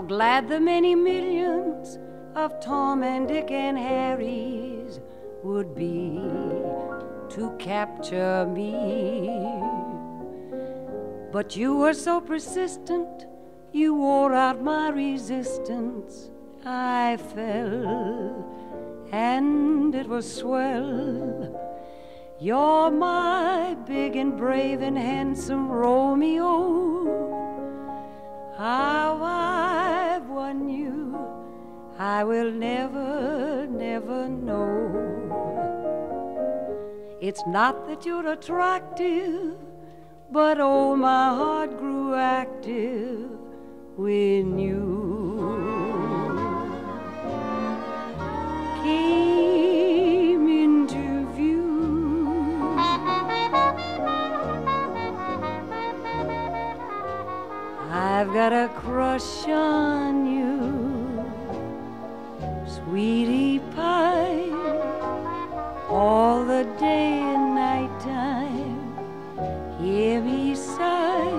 glad the many millions of Tom and Dick and Harry's would be to capture me. But you were so persistent, you wore out my resistance. I fell, and it was swell. You're my big and brave and handsome Romeo. How you, I will never, never know. It's not that you're attractive, but oh, my heart grew active when you came into view. I've got a crush on you, sweetie pie, all the day and night time. Hear me sigh.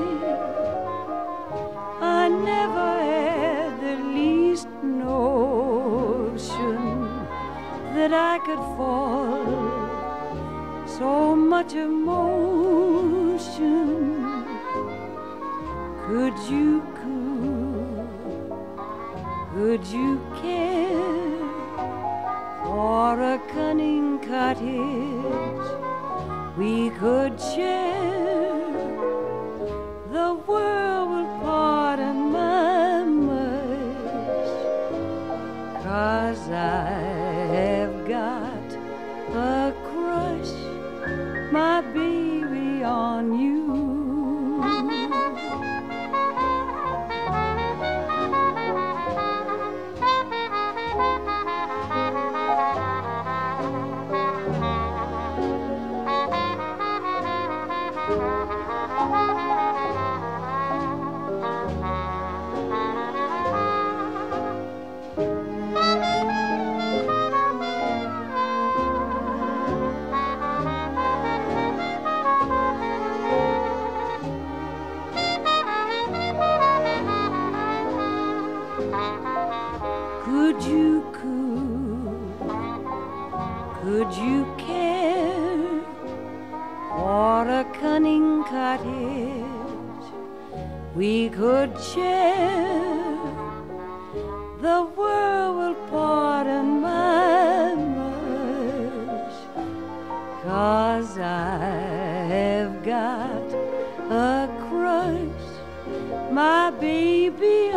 I never had the least notion that I could fall. So much emotion. Could you cool? Could you care for a cunning cottage we could share? Could you cool? Could you care for a cunning cottage we could share? The world will pardon my mush, cause I have got a crush, my baby